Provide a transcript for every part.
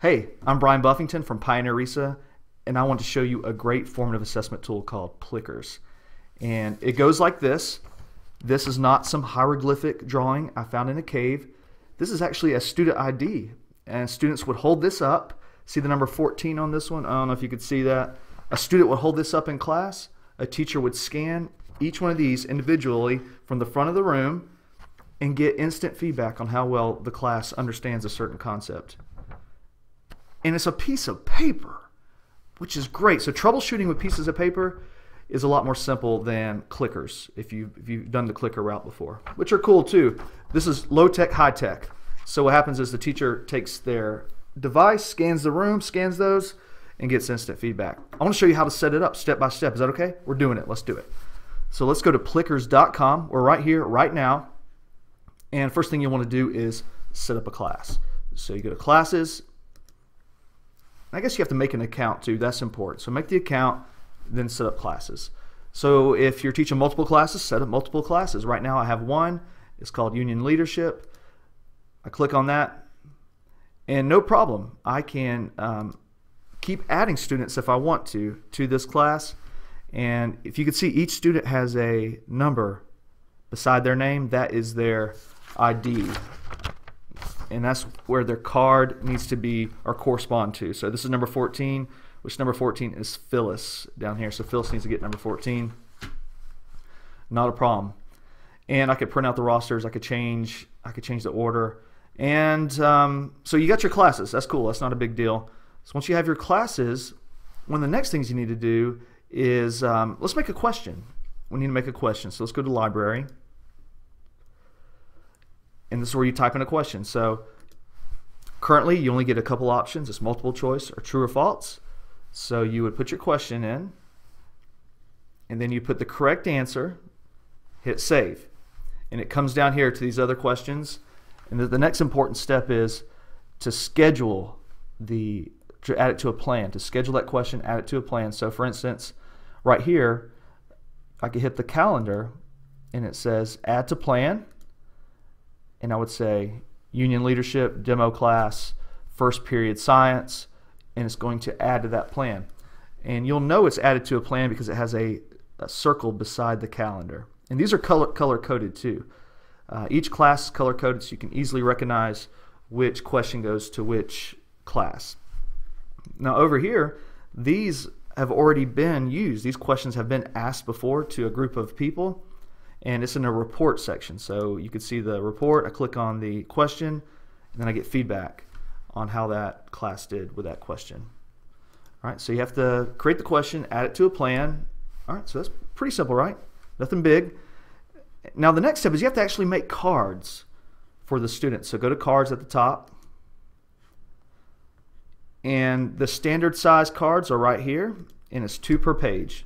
Hey, I'm Brian Buffington from Pioneer RESA, and I want to show you a great formative assessment tool called Plickers. And it goes like this. This is not some hieroglyphic drawing I found in a cave. This is actually a student ID. And students would hold this up. See the number 14 on this one? I don't know if you could see that. A student would hold this up in class. A teacher would scan each one of these individually from the front of the room and get instant feedback on how well the class understands a certain concept and it's a piece of paper, which is great. So troubleshooting with pieces of paper is a lot more simple than clickers if you if you've done the clicker route before, which are cool too. This is low tech, high tech. So what happens is the teacher takes their device, scans the room, scans those, and gets instant feedback. I want to show you how to set it up step by step. Is that okay? We're doing it. Let's do it. So let's go to plickers.com. We're right here, right now. And first thing you want to do is set up a class. So you go to classes, I guess you have to make an account too. That's important. So make the account, then set up classes. So if you're teaching multiple classes, set up multiple classes. Right now I have one. It's called Union Leadership. I click on that, and no problem. I can um, keep adding students if I want to to this class. And if you can see, each student has a number beside their name. That is their ID and that's where their card needs to be or correspond to. So this is number 14, which number 14 is Phyllis down here. So Phyllis needs to get number 14. Not a problem. And I could print out the rosters. I could change. I could change the order. And um, so you got your classes. That's cool. That's not a big deal. So once you have your classes, one of the next things you need to do is um, let's make a question. We need to make a question. So let's go to library and this is where you type in a question. So currently you only get a couple options. It's multiple choice or true or false. So you would put your question in and then you put the correct answer, hit save. And it comes down here to these other questions. And the, the next important step is to schedule the, to add it to a plan, to schedule that question, add it to a plan. So for instance, right here, I could hit the calendar and it says add to plan and I would say union leadership, demo class, first period science, and it's going to add to that plan. And you'll know it's added to a plan because it has a, a circle beside the calendar. And these are color, color coded too. Uh, each class is color coded so you can easily recognize which question goes to which class. Now over here, these have already been used. These questions have been asked before to a group of people and it's in a report section. So you can see the report. I click on the question, and then I get feedback on how that class did with that question. All right, so you have to create the question, add it to a plan. All right, so that's pretty simple, right? Nothing big. Now the next step is you have to actually make cards for the students. So go to cards at the top. And the standard size cards are right here, and it's two per page.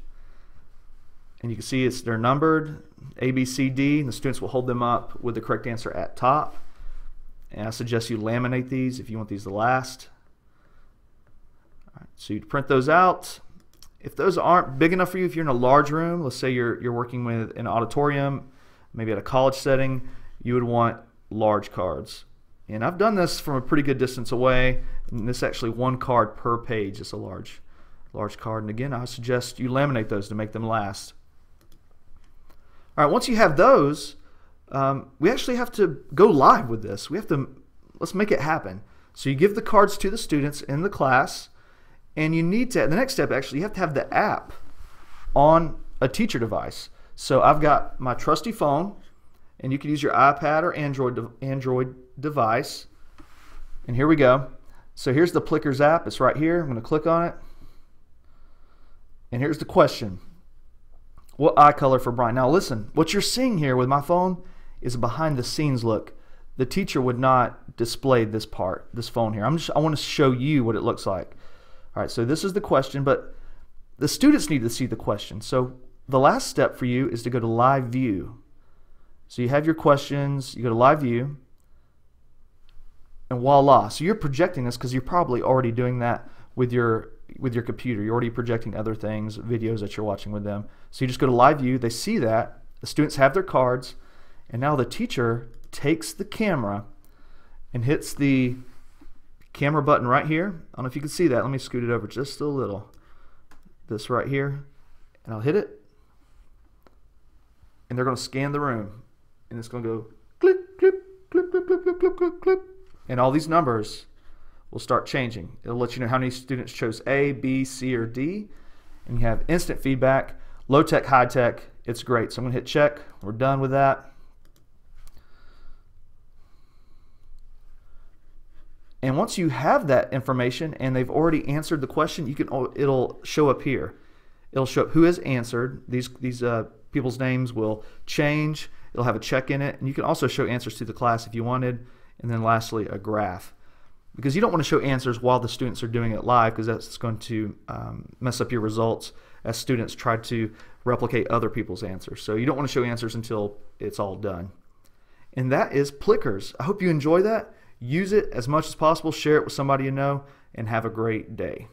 And you can see it's they're numbered A, B, C, D, and the students will hold them up with the correct answer at top. And I suggest you laminate these if you want these to last. so you print those out. If those aren't big enough for you, if you're in a large room, let's say you're, you're working with an auditorium, maybe at a college setting, you would want large cards. And I've done this from a pretty good distance away. And this actually one card per page is a large, large card. And again, I suggest you laminate those to make them last. All right, once you have those, um, we actually have to go live with this. We have to, let's make it happen. So you give the cards to the students in the class, and you need to, the next step actually, you have to have the app on a teacher device. So I've got my trusty phone, and you can use your iPad or Android, Android device. And here we go. So here's the Plickers app. It's right here. I'm going to click on it. And here's the question. What eye color for Brian? Now listen, what you're seeing here with my phone is a behind the scenes look. The teacher would not display this part, this phone here. I'm just, I want to show you what it looks like. All right, so this is the question, but the students need to see the question. So the last step for you is to go to live view. So you have your questions, you go to live view, and voila. So you're projecting this because you're probably already doing that with your with your computer. You're already projecting other things, videos that you're watching with them. So you just go to live view, they see that, the students have their cards, and now the teacher takes the camera and hits the camera button right here. I don't know if you can see that. Let me scoot it over just a little. This right here. And I'll hit it. And they're going to scan the room. And it's going to go clip, clip, clip, clip, clip, clip, clip, clip, clip. And all these numbers will start changing. It'll let you know how many students chose A, B, C, or D. And you have instant feedback, low tech, high tech. It's great. So I'm to hit check. We're done with that. And once you have that information and they've already answered the question, you can it'll show up here. It'll show up who has answered. These these uh, people's names will change. It'll have a check in it, and you can also show answers to the class if you wanted. And then lastly, a graph, because you don't want to show answers while the students are doing it live, because that's going to um, mess up your results as students try to replicate other people's answers. So you don't want to show answers until it's all done. And that is Plickers. I hope you enjoy that. Use it as much as possible, share it with somebody you know, and have a great day.